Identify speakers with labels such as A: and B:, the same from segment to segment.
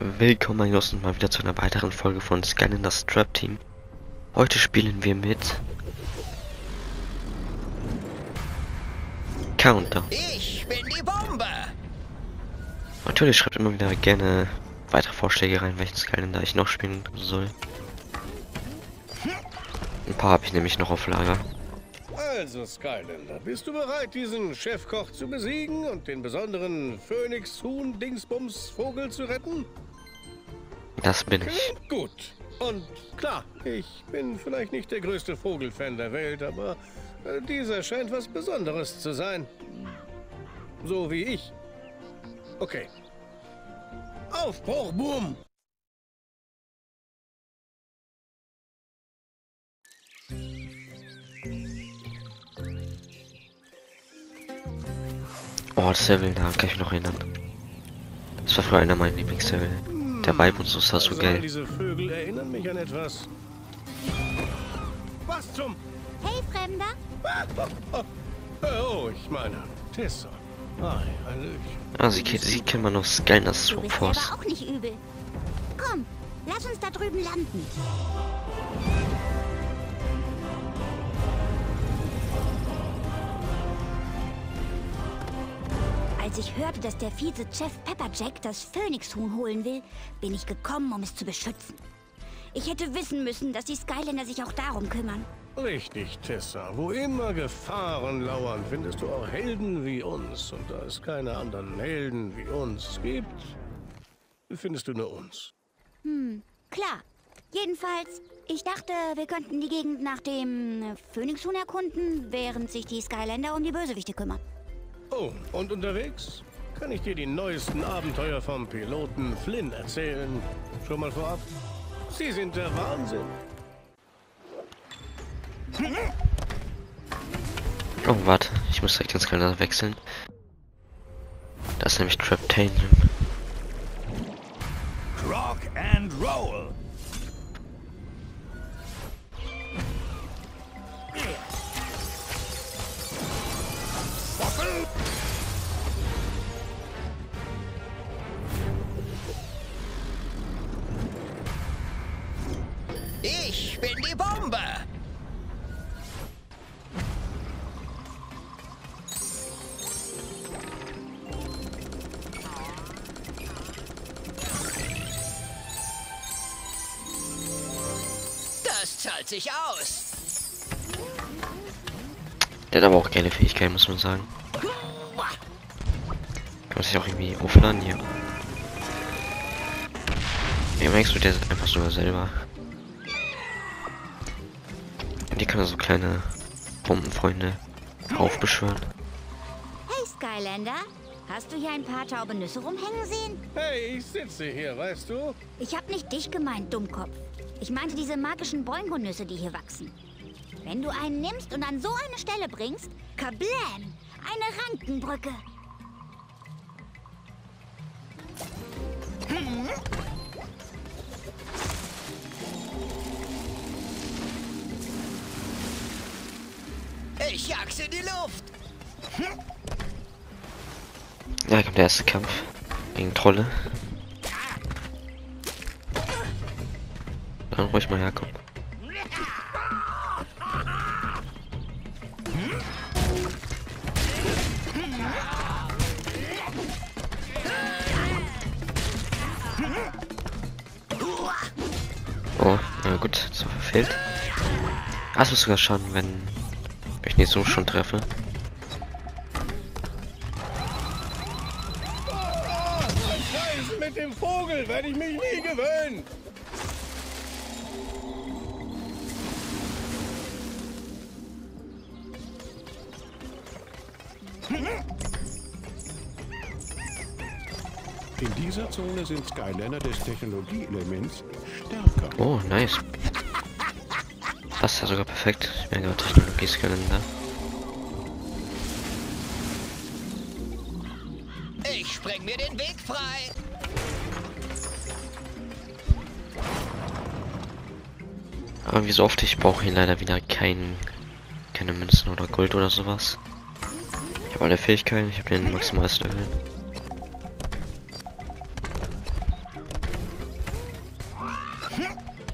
A: Willkommen meine Genossen mal wieder zu einer weiteren Folge von Skylanders Trap Team. Heute spielen wir mit Counter.
B: Ich bin die Bombe.
A: Natürlich schreibt immer wieder gerne weitere Vorschläge rein, welchen Skylander ich noch spielen soll. Ein paar habe ich nämlich noch auf Lager.
C: Also, Skylander, bist du bereit, diesen Chefkoch zu besiegen und den besonderen Phönix Huhn Dingsbums Vogel zu retten?
A: Das bin ich.
C: Klingt gut. Und klar, ich bin vielleicht nicht der größte Vogelfan der Welt, aber äh, dieser scheint was Besonderes zu sein. So wie ich. Okay. Aufbruch, Boom!
A: Oh, das Level, da kann ich mich noch erinnern. Das war früher einer meiner Lieblingslevel. Der Vibe und so ist das so
C: Also,
A: geil.
C: Diese Vögel erinnern mich an etwas. Was zum...
D: Hey, Fremder.
C: Oh, ich meine, Tessa. Hi, Hallöchen.
A: Ah, sie, sie kennt man noch Skylanders
D: bist
A: Force.
D: auch nicht übel. Komm, lass uns da drüben landen. Als ich hörte, dass der fiese Chef Pepperjack das Phönixhuhn holen will, bin ich gekommen, um es zu beschützen. Ich hätte wissen müssen, dass die Skylander sich auch darum kümmern.
C: Richtig, Tessa. Wo immer Gefahren lauern, findest du auch Helden wie uns. Und da es keine anderen Helden wie uns gibt, findest du nur uns.
D: Klar. Jedenfalls, ich dachte, wir könnten die Gegend nach dem Phönixhuhn erkunden, während sich die Skylander um die Bösewichte kümmern.
C: Oh, und unterwegs kann ich dir die neuesten Abenteuer vom Piloten Flynn erzählen. Schon mal vorab. Sie sind der Wahnsinn.
A: Oh, warte, ich muss direkt den Skylander wechseln. Das ist nämlich Traptanium.
B: Rock and Roll. Zahlt sich aus.
A: Der hat aber auch geile Fähigkeiten, muss man sagen. Kann man sich auch irgendwie aufladen hier. Ja, merkst du, der ist einfach sogar selber. Und die kann er so kleine Bombenfreunde aufbeschwören.
D: Hey, Skylander, hast du hier ein paar taube Nüsse rumhängen sehen?
C: Hey, ich sitze hier, weißt du?
D: Ich hab nicht dich gemeint, Dummkopf. Ich meinte diese magischen Boingo-Nüsse, die hier wachsen. Wenn du einen nimmst und an so eine Stelle bringst, kablam, eine Rankenbrücke.
B: Ich jag's in die Luft.
A: Ja, kommt der erste Kampf gegen Trolle. Dann ruhig mal herkommen. Oh, na gut, so verfehlt. Ah, es sogar schaden, wenn ich nicht so schon treffe.
C: Mit dem Vogel, werde ich mich nie gewöhnen.
E: In dieser Zone sind Skylander des Technologieelements stärker.
A: Oh, nice. Passt ja sogar perfekt. Ich bin ja gerade Technologie-Skalender.
B: Ich spreng mir den Weg frei.
A: Aber wie so oft, ich brauche hier leider wieder kein, keine Münzen oder Gold oder sowas. Ich habe alle Fähigkeiten, ich habe den Maximalslevel.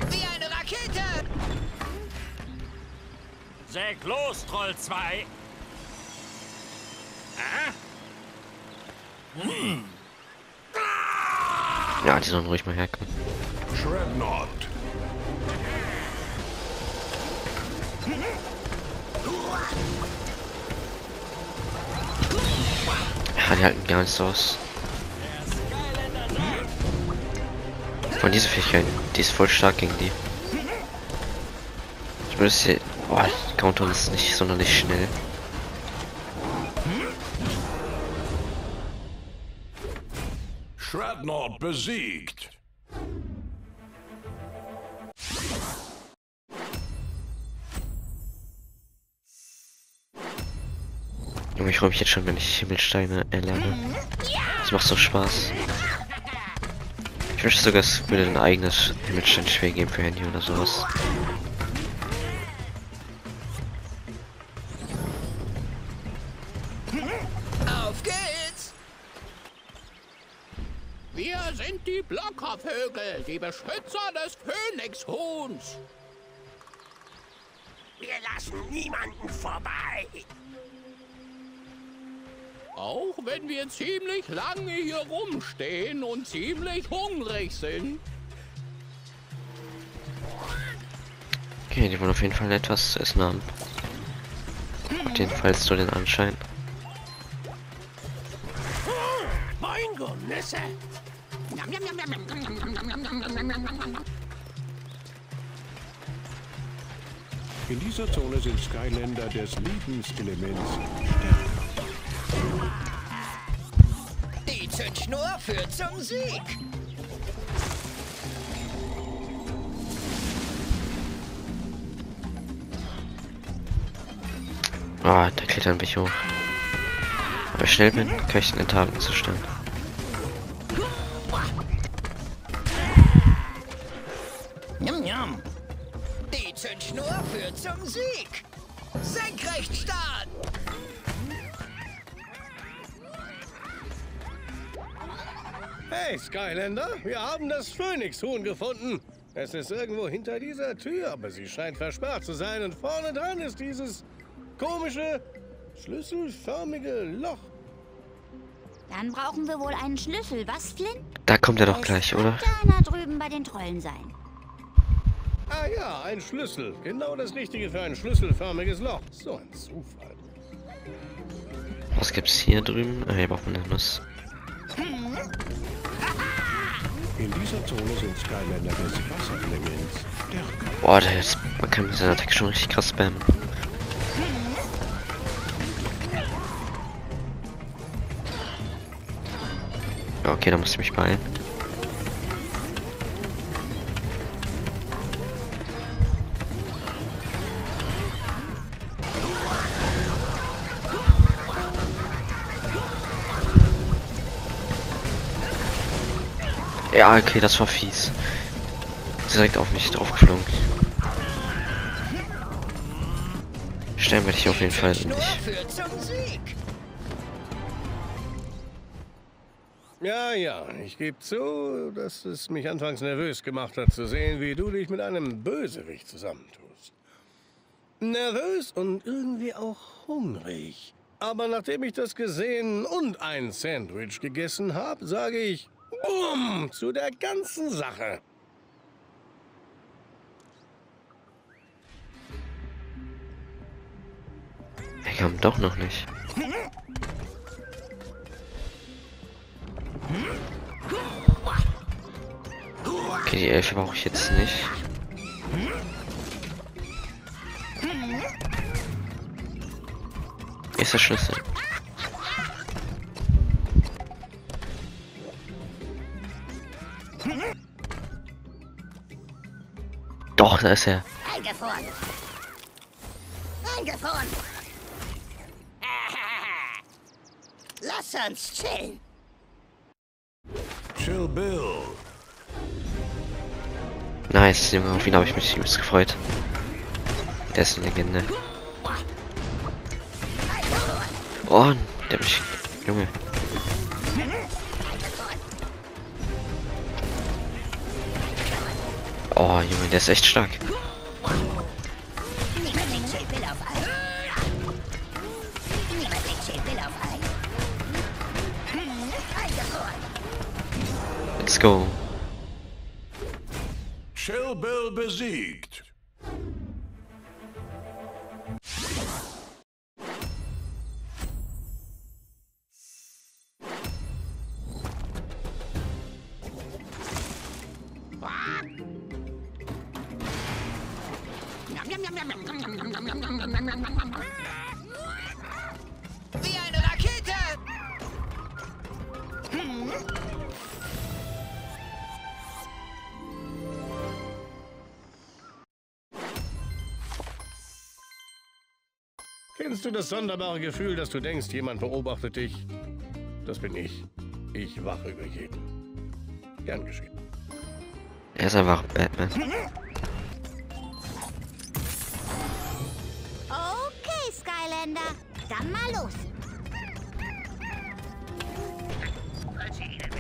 B: Wie eine Rakete!
F: Säg los, Troll 2!
A: Ja, die sollen ruhig mal herkommen.
E: Shrednot.
A: Ja, die halten gar nicht so aus. Von dieser Fähigkeit, die ist voll stark gegen die. Ich sie. Boah, Countdown ist nicht sonderlich schnell.
E: Shrednot besiegt.
A: Freue mich jetzt schon, wenn ich Himmelsteine erlerne. Das macht so Spaß. Ich wünschte sogar, es würde ein eigenes Himmelsteinspiel geben für Handy oder sowas.
B: Auf geht's!
G: Wir sind die Blockervögel, die Beschützer des Phönixhuhns.
B: Wir lassen niemanden vorbei!
G: Auch wenn wir ziemlich lange hier rumstehen und ziemlich hungrig sind.
A: Okay, die wollen auf jeden Fall etwas zu essen haben. Hat jedenfalls so den Anschein.
G: Boingo-Nüsse.
E: In dieser Zone sind Skylander des Lebenselements stärker.
B: Zündschnur führt zum Sieg!
A: Ah, da klettern mich hoch. Aber ich schnell bin, kann ich den zerstören.
B: Njam, njam. Die Zündschnur führt zum Sieg! Senkrechtstart!
C: Hey, Skylander, wir haben das Phönixhuhn gefunden. Es ist irgendwo hinter dieser Tür, aber sie scheint versperrt zu sein. Und vorne dran ist dieses komische, schlüsselförmige Loch.
D: Dann brauchen wir wohl einen Schlüssel, was, Flynn?
A: Da kommt er doch
D: Es
A: gleich, oder?
D: einer drüben bei den Trollen sein.
C: Ah ja, ein Schlüssel. Genau das Richtige für ein schlüsselförmiges Loch. So ein Zufall.
A: Was gibt's hier drüben? Ah, hier braucht man eine Nuss.
E: In dieser Zone sind Skylander des Wasserelements stärker.
A: Boah, der ist, man kann mit seiner Attacke schon richtig krass spammen. Okay, da muss ich mich beeilen. Ja, okay, das war fies. Direkt auf mich draufgeflogen. Stellen werde ich auf jeden Fall nicht.
C: Ja, ja, ich gebe zu, dass es mich anfangs nervös gemacht hat zu sehen, wie du dich mit einem Bösewicht zusammentust. Nervös und irgendwie auch hungrig. Aber nachdem ich das gesehen und ein Sandwich gegessen habe, sage ich Bumm zu der ganzen Sache.
A: Er kam doch noch nicht. Okay, die Elfe brauche ich jetzt nicht. Ist der Schlüssel. Da ist er.
B: Eingefroren! Eingefroren! Lass uns chillen!
E: Chill Bill.
A: Nice, Junge, auf ihn habe ich mich übelst gefreut. Der ist eine Legende. Oh, der mich. Junge. Oh, Junge, der ist echt stark.
B: Niemand legt Chill Bill Wie eine Rakete!
C: Kennst du das sonderbare Gefühl, dass du denkst, jemand beobachtet dich? Das bin ich. Ich wache über jeden. Gern geschehen.
A: Er ist einfach Batman.
D: Okay, Skylander. Dann mal los.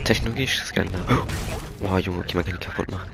A: Technologie ist Skandal. Boah, Junge, die man kann kaputt machen.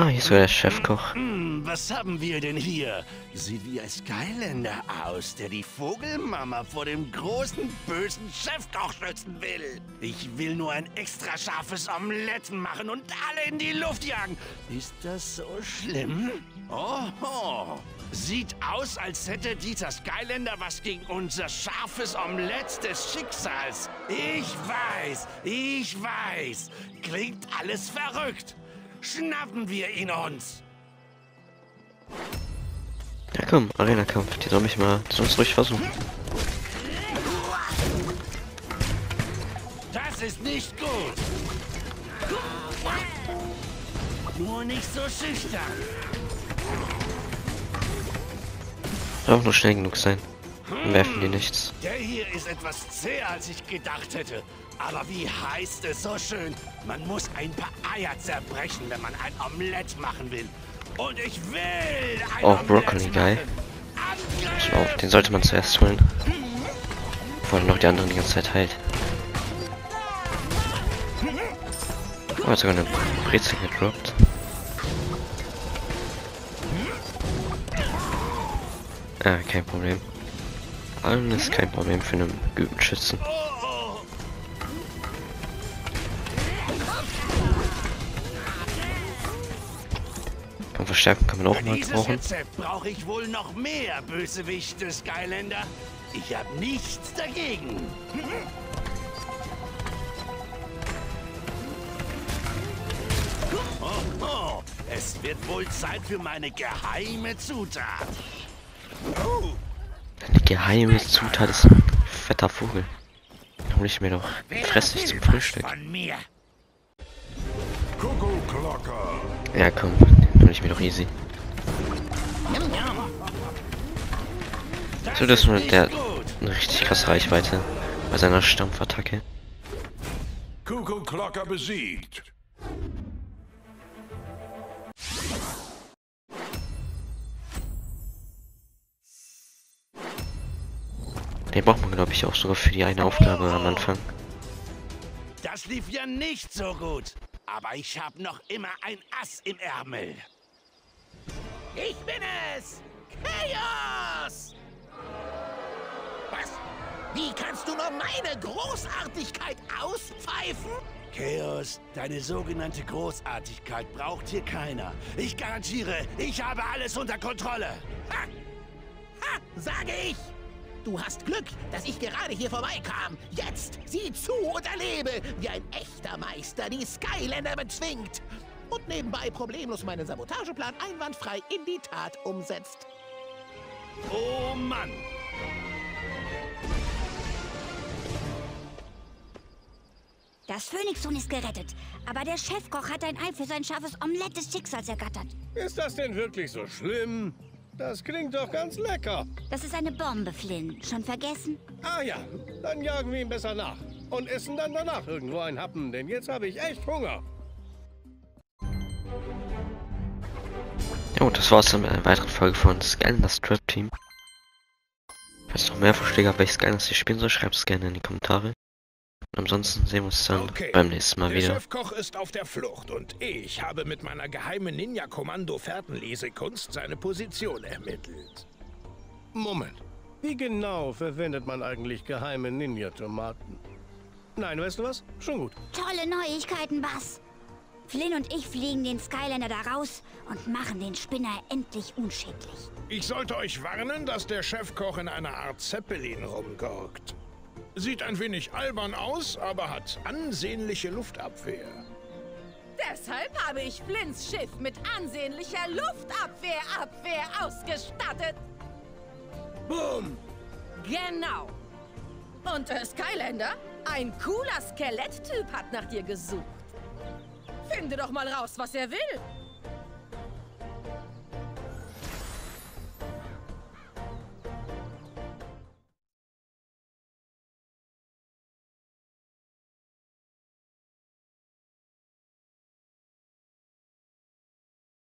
A: Ah, hier ist sogar der Chefkoch.
H: Hm, was haben wir denn hier? Sieht wie ein Skylander aus, der die Vogelmama vor dem großen, bösen Chefkoch schützen will. Ich will nur ein extra scharfes Omelett machen und alle in die Luft jagen. Ist das so schlimm? Oho. Sieht aus, als hätte dieser Skylander was gegen unser scharfes Omelett des Schicksals. Ich weiß, ich weiß. Klingt alles verrückt. Schnappen wir ihn uns.
A: Ja komm, Arena-Kampf. Die soll mich mal, es ruhig versuchen.
H: Das ist nicht gut. Nur nicht so schüchtern.
A: Auch nur schnell genug sein. Dann werfen die nichts.
H: Der hier ist etwas zäher, als ich gedacht hätte. Aber wie heißt es so schön? Man muss ein paar Eier zerbrechen, wenn man ein Omelett machen will. Und ich will ein
A: Oh, Broccoli, geil. auf, den sollte man zuerst holen. Bevor er noch die anderen die ganze Zeit heilt. Oh, sogar eine Brezel gedroppt. Ah, kein Problem. Alles kein Problem für einen geübten Schützen. Komm, Verstärkung kann man auch mal
H: dieses
A: brauchen.
H: Rezept brauche ich wohl noch mehr Bösewichte, Skylander. Ich habe nichts dagegen. Oh, oh, es wird wohl Zeit für meine geheime Zutat.
A: Eine geheime Zutat ist ein fetter Vogel. Hol ich mir doch. Fress dich zum Frühstück. Ja, komm. Hol ich mir doch easy. So, das ist
H: nicht
A: der eine richtig krasse Reichweite bei seiner Stampfattacke.
E: Kuckucklocker besiegt.
A: Den braucht man, glaube ich, auch sogar für die eine Aufgabe am Anfang.
H: Das lief ja nicht so gut. Aber ich habe noch immer ein Ass im Ärmel. Ich bin es! Chaos!
B: Was? Wie kannst du nur meine Großartigkeit auspfeifen?
H: Chaos, deine sogenannte Großartigkeit braucht hier keiner. Ich garantiere, ich habe alles unter Kontrolle.
B: Ha! Ha! Sage ich! Du hast Glück, dass ich gerade hier vorbeikam. Jetzt sieh zu und erlebe, wie ein echter Meister die Skylander bezwingt. Und nebenbei problemlos meinen Sabotageplan einwandfrei in die Tat umsetzt.
H: Oh Mann!
D: Das Phönixhuhn ist gerettet, aber der Chefkoch hat ein Ei für sein scharfes Omelett des Schicksals ergattert.
C: Ist das denn wirklich so schlimm? Das klingt doch ganz lecker.
D: Das ist eine Bombe, Flynn. Schon vergessen?
C: Ah ja, dann jagen wir ihm besser nach. Und essen dann danach irgendwo einen Happen, denn jetzt habe ich echt Hunger.
A: Und das war's dann mit einer weiteren Folge von Skylanders Trap Team. Falls noch mehr Vorschläge habt, welches Skylanders ihr spielen soll, schreibt es gerne in die Kommentare. Und ansonsten sehen wir uns dann
I: Okay.
A: beim nächsten Mal
I: Der
A: wieder.
I: Chefkoch ist auf der Flucht und ich habe mit meiner geheimen Ninja-Kommando-Fährtenlesekunst seine Position ermittelt.
C: Moment. Wie genau verwendet man eigentlich geheime Ninja-Tomaten? Nein, weißt du was? Schon gut.
D: Tolle Neuigkeiten, Bass. Flynn und ich fliegen den Skylander da raus und machen den Spinner endlich unschädlich.
I: Ich sollte euch warnen, dass der Chefkoch in einer Art Zeppelin rumgurkt. Sieht ein wenig albern aus, aber hat ansehnliche Luftabwehr.
J: Deshalb habe ich Flints Schiff mit ansehnlicher Luftabwehrabwehr ausgestattet.
I: Boom!
J: Genau. Und der Skylander, ein cooler Skeletttyp, hat nach dir gesucht. Finde doch mal raus, was er will.